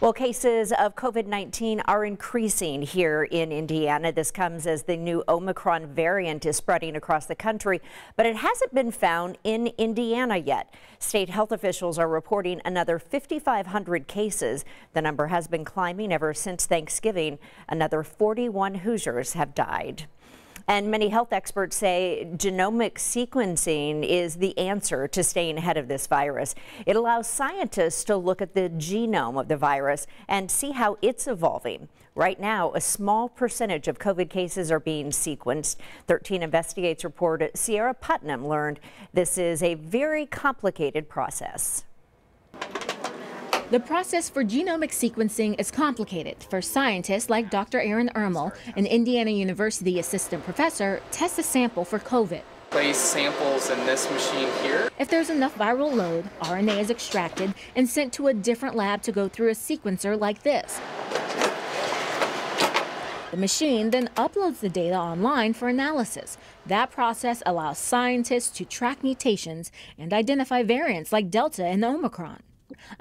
Well, cases of COVID-19 are increasing here in Indiana. This comes as the new Omicron variant is spreading across the country, but it hasn't been found in Indiana yet. State health officials are reporting another 5,500 cases. The number has been climbing ever since Thanksgiving. Another 41 Hoosiers have died. And many health experts say genomic sequencing is the answer to staying ahead of this virus. It allows scientists to look at the genome of the virus and see how it's evolving. Right now, a small percentage of COVID cases are being sequenced. 13 Investigates reporter Sierra Putnam learned this is a very complicated process. The process for genomic sequencing is complicated. For scientists like Dr. Aaron Ermel, an Indiana University assistant professor, tests a sample for COVID. Place samples in this machine here. If there's enough viral load, RNA is extracted and sent to a different lab to go through a sequencer like this. The machine then uploads the data online for analysis. That process allows scientists to track mutations and identify variants like Delta and Omicron.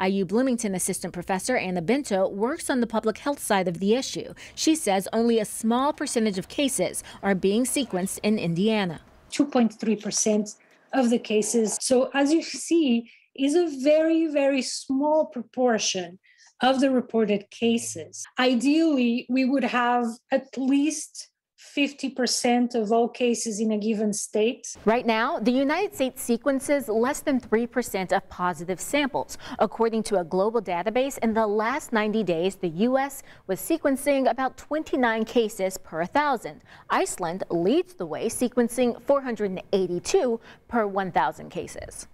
IU Bloomington assistant professor Ana Bento works on the public health side of the issue. She says only a small percentage of cases are being sequenced in Indiana. 2.3% of the cases. So, as you see, is a very, very small proportion of the reported cases. Ideally, we would have at least 50% of all cases in a given state. Right now, the United States sequences less than 3% of positive samples. According to a global database, in the last 90 days, the U.S. was sequencing about 29 cases per 1,000. Iceland leads the way, sequencing 482 per 1,000 cases.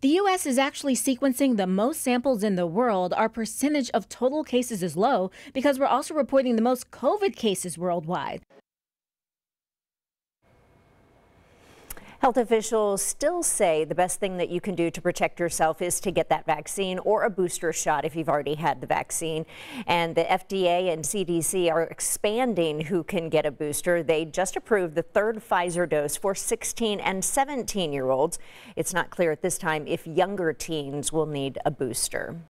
The U.S. is actually sequencing the most samples in the world. Our percentage of total cases is low because we're also reporting the most COVID cases worldwide. Health officials still say the best thing that you can do to protect yourself is to get that vaccine or a booster shot if you've already had the vaccine. And the FDA and CDC are expanding who can get a booster. They just approved the third Pfizer dose for 16 and 17 year olds. It's not clear at this time if younger teens will need a booster.